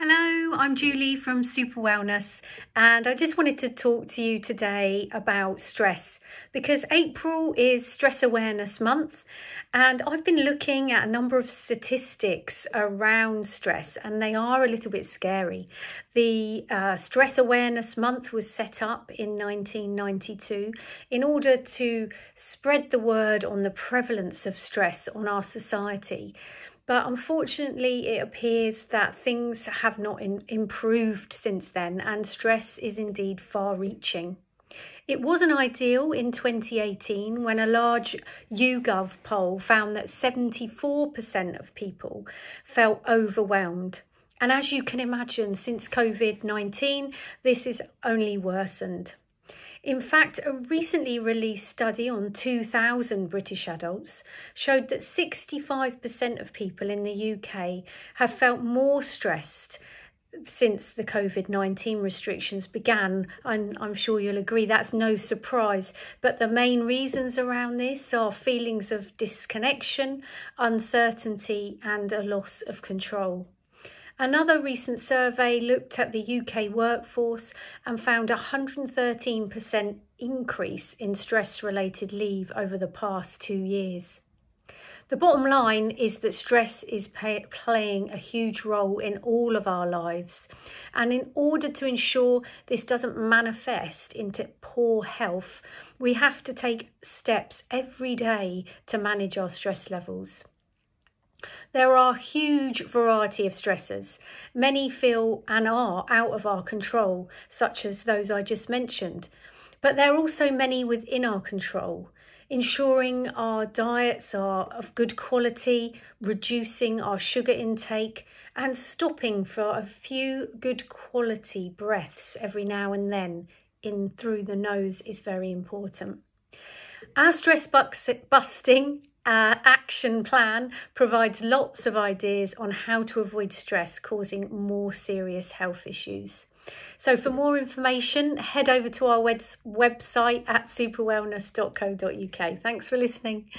Hello, I'm Julie from Super Wellness, and I just wanted to talk to you today about stress because April is Stress Awareness Month, and I've been looking at a number of statistics around stress, and they are a little bit scary. The uh, Stress Awareness Month was set up in 1992 in order to spread the word on the prevalence of stress on our society. But unfortunately, it appears that things have not in, improved since then, and stress is indeed far reaching. It wasn't ideal in 2018 when a large YouGov poll found that 74% of people felt overwhelmed. And as you can imagine, since COVID 19, this is only worsened. In fact, a recently released study on 2,000 British adults showed that 65% of people in the UK have felt more stressed since the COVID 19 restrictions began. I'm, I'm sure you'll agree that's no surprise. But the main reasons around this are feelings of disconnection, uncertainty, and a loss of control. Another recent survey looked at the UK workforce and found a 113% increase in stress related leave over the past two years. The bottom line is that stress is pay- playing a huge role in all of our lives. And in order to ensure this doesn't manifest into poor health, we have to take steps every day to manage our stress levels. There are huge variety of stressors. Many feel and are out of our control, such as those I just mentioned. But there are also many within our control, ensuring our diets are of good quality, reducing our sugar intake, and stopping for a few good quality breaths every now and then in through the nose is very important. Our stress busting uh, action plan provides lots of ideas on how to avoid stress causing more serious health issues. So, for more information, head over to our website at superwellness.co.uk. Thanks for listening.